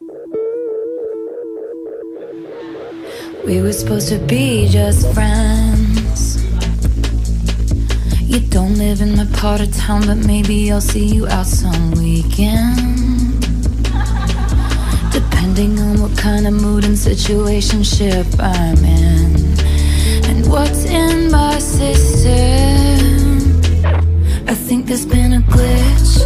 We were supposed to be just friends. You don't live in my part of town, but maybe I'll see you out some weekend. Depending on what kind of mood and situationship I'm in, and what's in my system. I think there's been a glitch.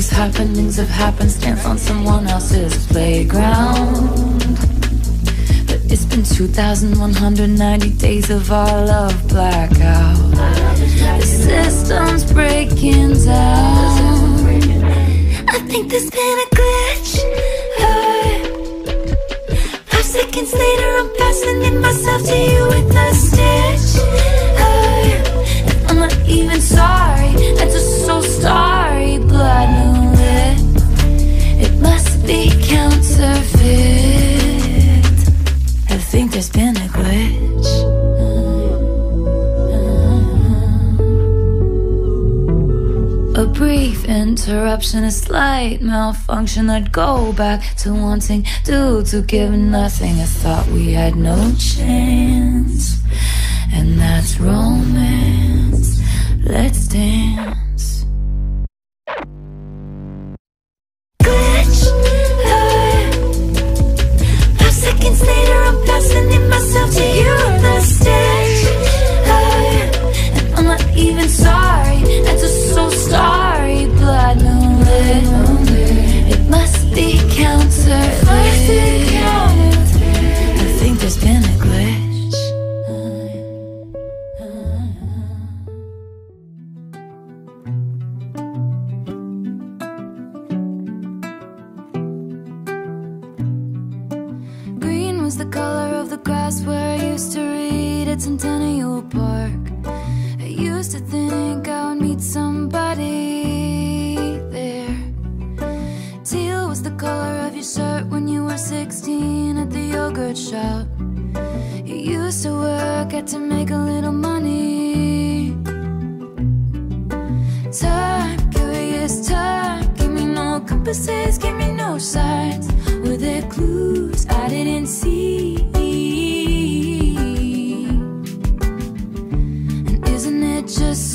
Glorious happenings of happenstance on someone else's playground. But it's been 2,190 days of our love blackout. The system's breaking down. I think there's been a glitch. Five seconds later, I'm fastening myself to you interruption, a slight malfunction. I'd go back to wanting due to giving nothing. I thought we had no chance, and that's romance. Let's dance.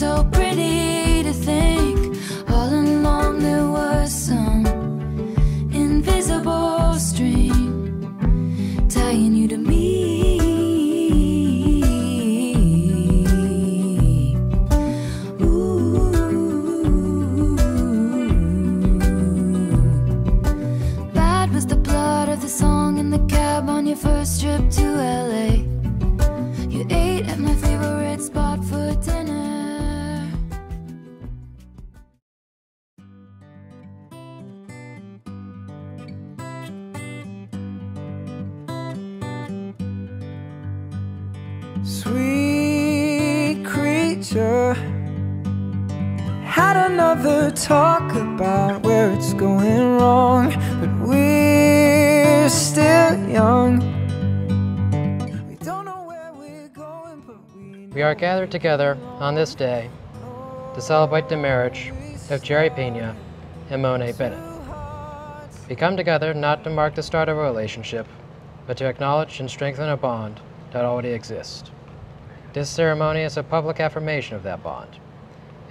So pretty to think all along there was some invisible string tying you to me? Ooh. Bad was the plot of the song in the cab on your first trip to LA. Another talk about where it's going wrong, but we're still young. We don't know where we're going, but we We are gathered together on this day to celebrate the marriage of Jerry Pena and Monet Bennett. We come together not to mark the start of a relationship, but to acknowledge and strengthen a bond that already exists. This ceremony is a public affirmation of that bond.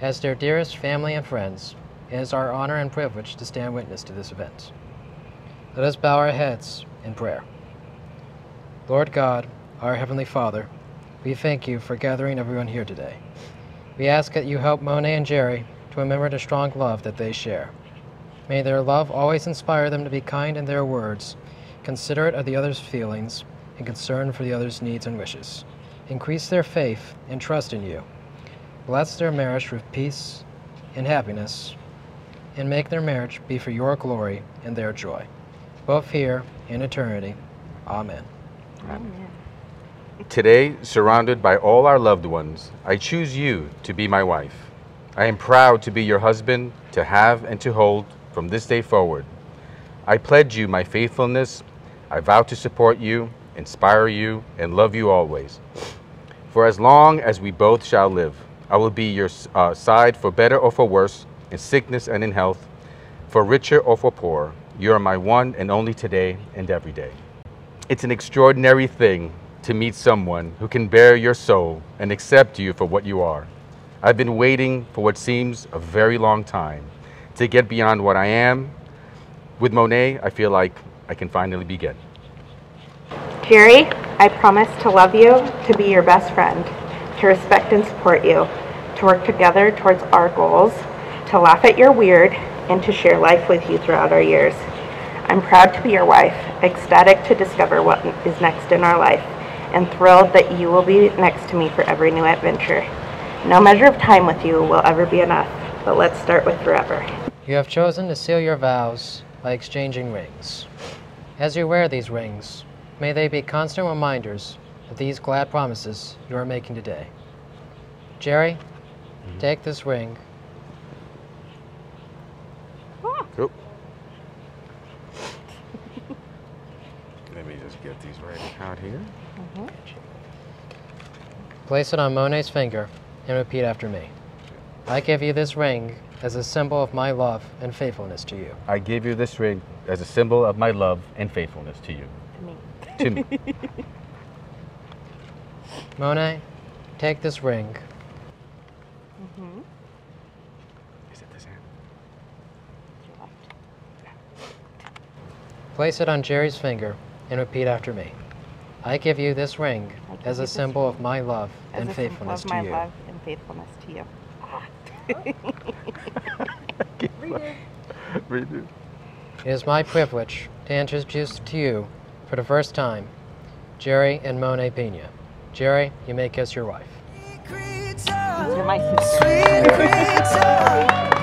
As their dearest family and friends, it is our honor and privilege to stand witness to this event. Let us bow our heads in prayer. Lord God, our Heavenly Father, we thank you for gathering everyone here today. We ask that you help Monet and Jerry to remember the strong love that they share. May their love always inspire them to be kind in their words, considerate of the other's feelings, and concerned for the other's needs and wishes. Increase their faith and trust in you. Bless their marriage with peace and happiness, and make their marriage be for your glory and their joy. both here and eternity. Amen. Amen. Today, surrounded by all our loved ones, I choose you to be my wife. I am proud to be your husband, to have and to hold from this day forward. I pledge you my faithfulness. I vow to support you, inspire you, and love you always. For as long as we both shall live, I will be your uh, side for better or for worse, in sickness and in health, for richer or for poor. You are my one and only today and every day. It's an extraordinary thing to meet someone who can bear your soul and accept you for what you are. I've been waiting for what seems a very long time to get beyond what I am. With Monet, I feel like I can finally begin. Jerry, I promise to love you, to be your best friend, to respect and support you, to work together towards our goals, to laugh at your weird, and to share life with you throughout our years. I'm proud to be your wife, ecstatic to discover what is next in our life, and thrilled that you will be next to me for every new adventure. No measure of time with you will ever be enough, but let's start with forever. You have chosen to seal your vows by exchanging rings. As you wear these rings, may they be constant reminders of these glad promises you are making today. Jerry, mm-hmm. take this ring. Cool. Let me just get these right out here. Mm-hmm. Place it on Monet's finger and repeat after me. I give you this ring as a symbol of my love and faithfulness to you. I give you this ring as a symbol of my love and faithfulness to you. To me. To me. Monet, take this ring. Mm-hmm. Is it this hand? Place it on Jerry's finger and repeat after me. I give you this ring as a symbol of my love and faithfulness to you. As and a symbol faithfulness of to my you. love and faithfulness to you. Redo. It is my privilege to introduce to you, for the first time, Jerry and Monet Pena. Jerry, you may kiss your wife. You're my sister.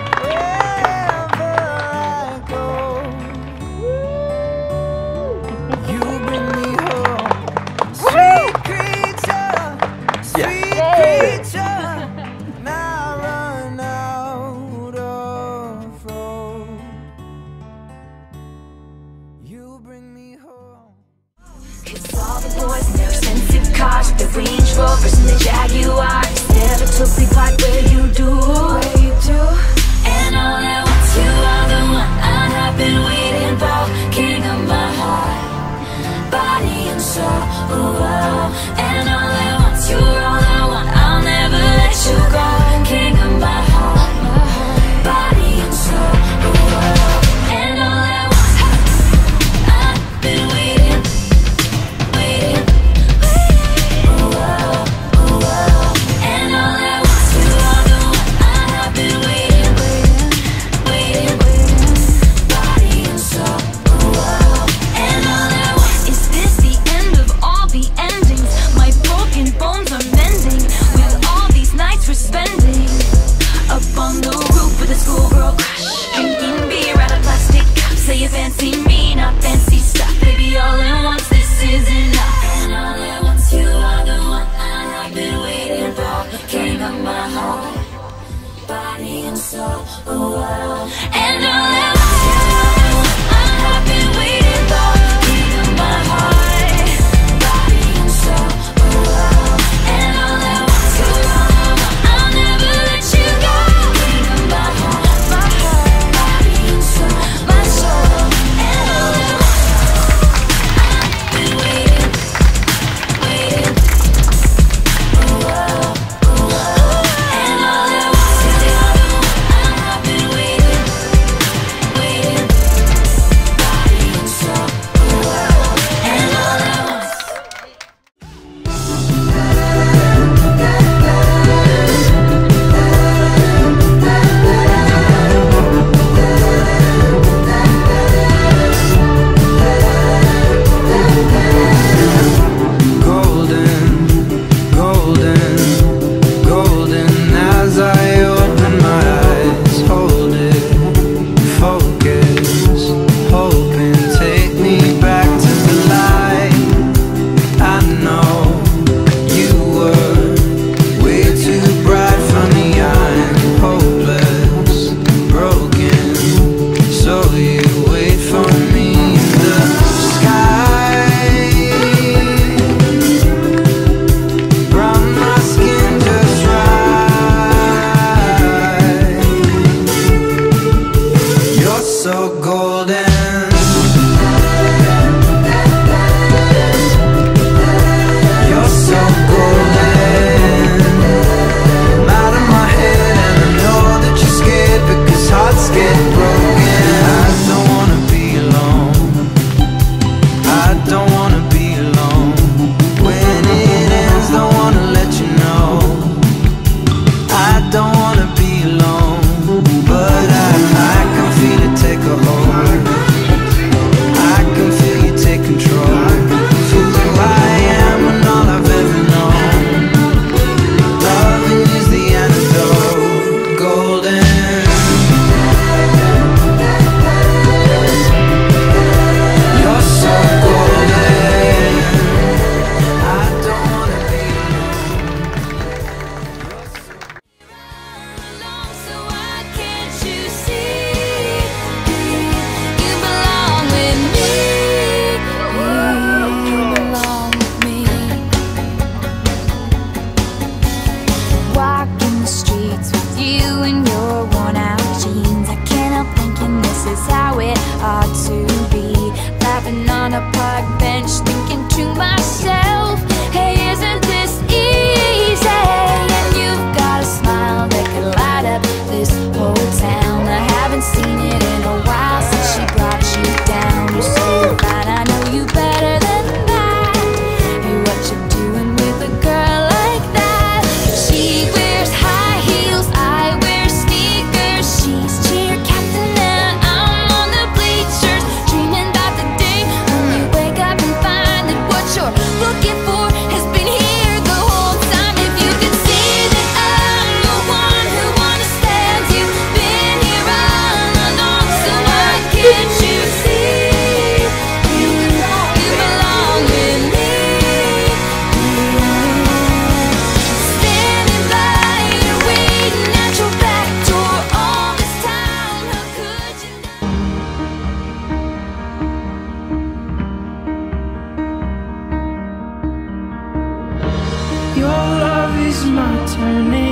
Is my turning